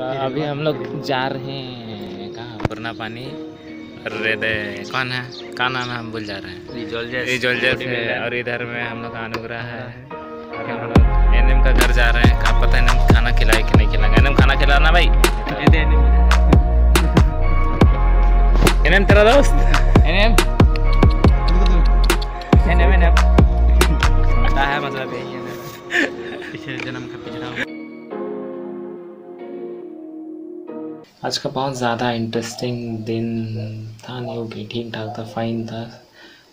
अभी हम लोग जा रहे हैं कहाँ? पुरना पानी। अरे दे कौन है? कहा नाम है? हम भूल जा रहे हैं। रिजोल जैसे। और इधर में हम लोग अनुग्रह है। और हम लोग एनएम का घर जा रहे हैं। कहाँ पता है एनएम खाना खिलाए कि नहीं खिलाएँगे? एनएम खाना खिलाना भाई। एन एम तेरा दोस्त? आज का बहुत ज़्यादा इंटरेस्टिंग दिन था, नहीं ओके ठीक ठाक था फाइन था।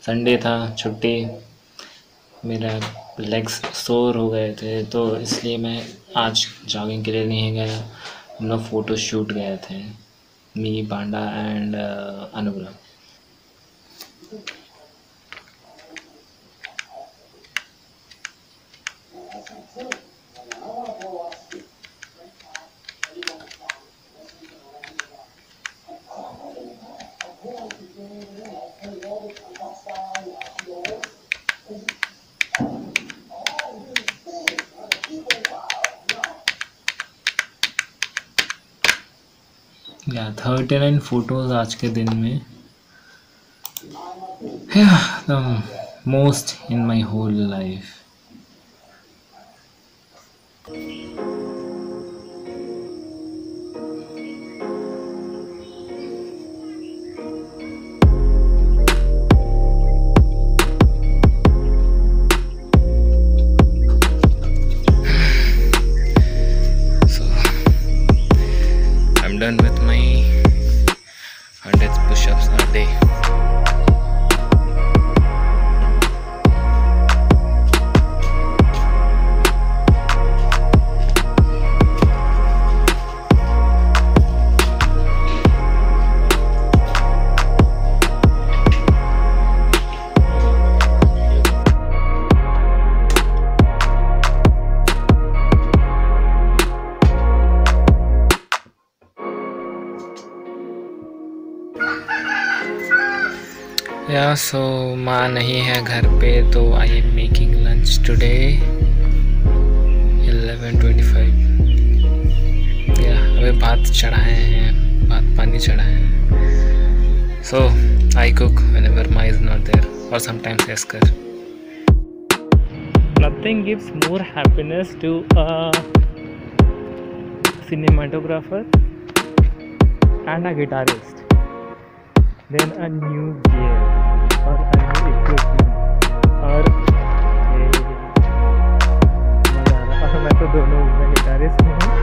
संडे था, छुट्टी। मेरा लेग्स सोर हो गए थे तो इसलिए मैं आज जॉगिंग के लिए नहीं गया। हम लोग फ़ोटो शूट गए थे, मी, पांडा एंड अनुग्रह। या थर्टी नाइन फ़ोटोज़ आज के दिन में। Most in my whole life I'm done with my 100 push-ups a day. या सो माँ नहीं है घर पे तो I am making lunch today 11:25 या अबे भात चढ़ाए हैं, भात पानी चढ़ाए हैं। So I cook whenever my is not there और समटाइम्स यस कर nothing gives more happiness to a cinematographer and a guitarist than a new game or a new और मज़ा आ रहा और मैं तो दोनों मैं गिटारिस्ट हूँ